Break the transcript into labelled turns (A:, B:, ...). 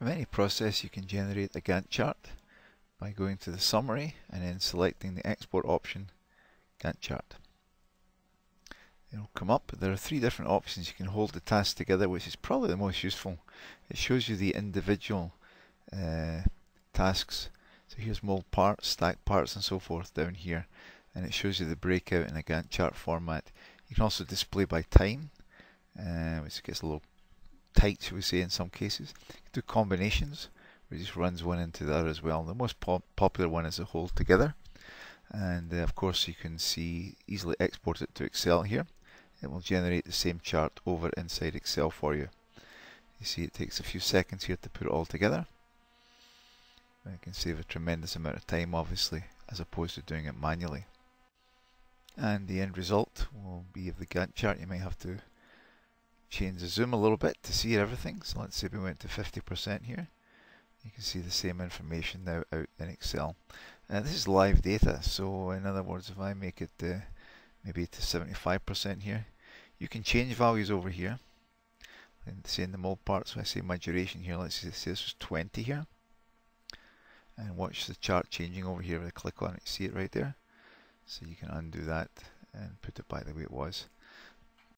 A: From any process you can generate a Gantt chart by going to the summary and then selecting the export option Gantt chart. It'll come up. There are three different options. You can hold the tasks together which is probably the most useful. It shows you the individual uh, tasks. So here's mold parts, stack parts and so forth down here and it shows you the breakout in a Gantt chart format. You can also display by time uh, which gets a little tight, we say, in some cases. do combinations, which just runs one into the other as well. The most pop popular one is a whole together. And uh, of course, you can see easily export it to Excel here. It will generate the same chart over inside Excel for you. You see, it takes a few seconds here to put it all together. It can save a tremendous amount of time, obviously, as opposed to doing it manually. And the end result will be of the Gantt chart. You may have to change the zoom a little bit to see everything. So let's say we went to 50% here. You can see the same information now out in Excel. And this is live data, so in other words, if I make it uh, maybe to 75% here, you can change values over here. And say in the mold parts, so I say my duration here, let's say this was 20 here. And watch the chart changing over here. If I click on it, see it right there. So you can undo that and put it back the way it was.